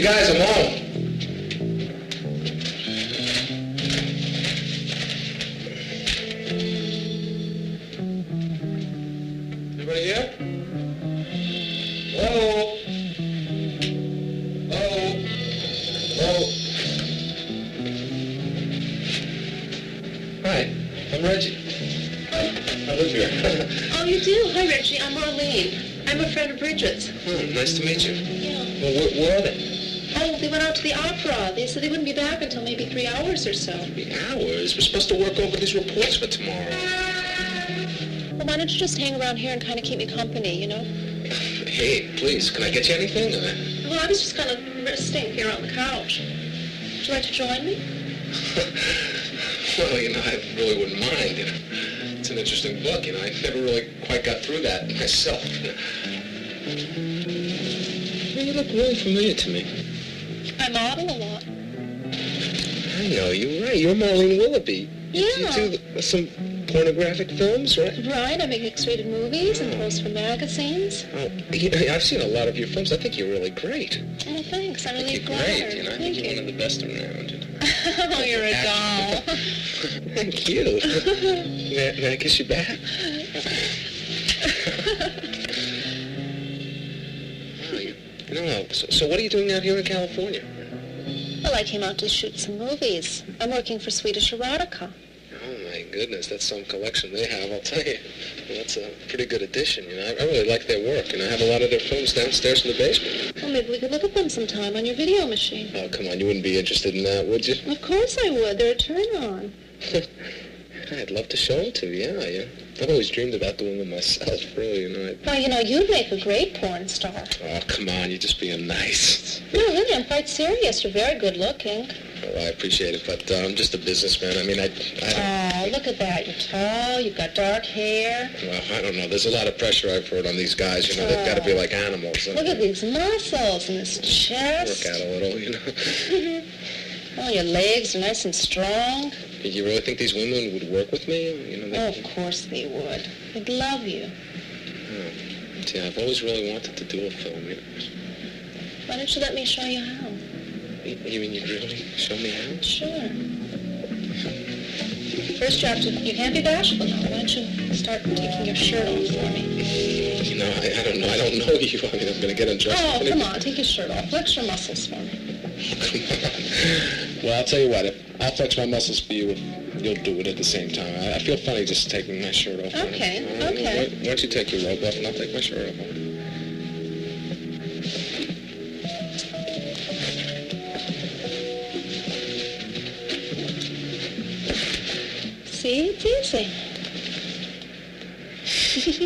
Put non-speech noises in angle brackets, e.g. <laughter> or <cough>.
Hey guys, home. Anybody here? Hello? Hello? Hello? Hi, I'm Reggie. I live here. Oh, you do? Hi, Reggie. I'm Marlene. I'm a friend of Bridget's. oh, nice to meet you. Yeah. Well, where, where are they? Oh, they went out to the opera. They said they wouldn't be back until maybe three hours or so. Three hours. We're supposed to work over these reports for tomorrow. Well, why don't you just hang around here and kind of keep me company, you know? Hey, please, can I get you anything? Uh, Well, I was just kind of resting here on the couch. Would you like to join me? <laughs> well, you know, I really wouldn't mind. You know, it's an interesting book. You know, I never really quite got through that myself. <laughs> Well, you look really familiar to me. I model a lot. I know, you're right. You're Marlene Willoughby. You, Yeah. you do some pornographic films, right? Right, I make X-rated movies and oh. pose for magazines. Oh, I've seen a lot of your films. I think you're really great. Oh, thanks. I'm I really you're great. You know, I think you're one of the best around. You <laughs> know. oh, you're a doll. Thank you. <laughs> <laughs> may, may I kiss you back? You so, so what are you doing out here in California? well, I came out to shoot some movies. I'm working for Swedish Erotica. Oh my goodness, that's some collection they have. I'll tell you, well, that's a pretty good addition. You know, I, I really like their work, and I have a lot of their films downstairs in the basement. Well, maybe we could look at them sometime on your video machine. Oh, come on, you wouldn't be interested in that, would you? Of course I would. They're a turn on. <laughs> I'd love to show them to you. Yeah, yeah. I've always dreamed about doing them myself. Really, you know. I, Well, you know, you'd make a great porn star. oh, come on, you're just being nice. No, really, I'm quite serious. You're very good looking. Well, I appreciate it, but uh, I'm just a businessman. I mean, I, I Oh, look at that. You're tall. You've got dark hair. well, I don't know. There's a lot of pressure I've heard on these guys. You know, they've got to be like animals. Look at these muscles and this chest. Work out a little, you know. <laughs> Oh, your legs are nice and strong. Did you really think these women would work with me? You know, Oh, of course they would. They'd love you. oh, see, I've always really wanted to do a film. You, know. Why don't you let me show you how? You- you mean you'd really show me how? Sure. <laughs> First, you have to, you can't be bashful now. Why don't you start taking your shirt off for me? You know, I, I don't know. I don't know <laughs> you. I mean, I'm going to get undressed. Oh, come on. Take your shirt off. Flex your muscles for me. you- Come on. Well, I'll tell you what. If I'll flex my muscles for you, if you'll do it at the same time. I, I feel funny just taking my shirt off. Okay, okay. Why, why don't you take your robe off and I'll take my shirt off? Easy. <laughs>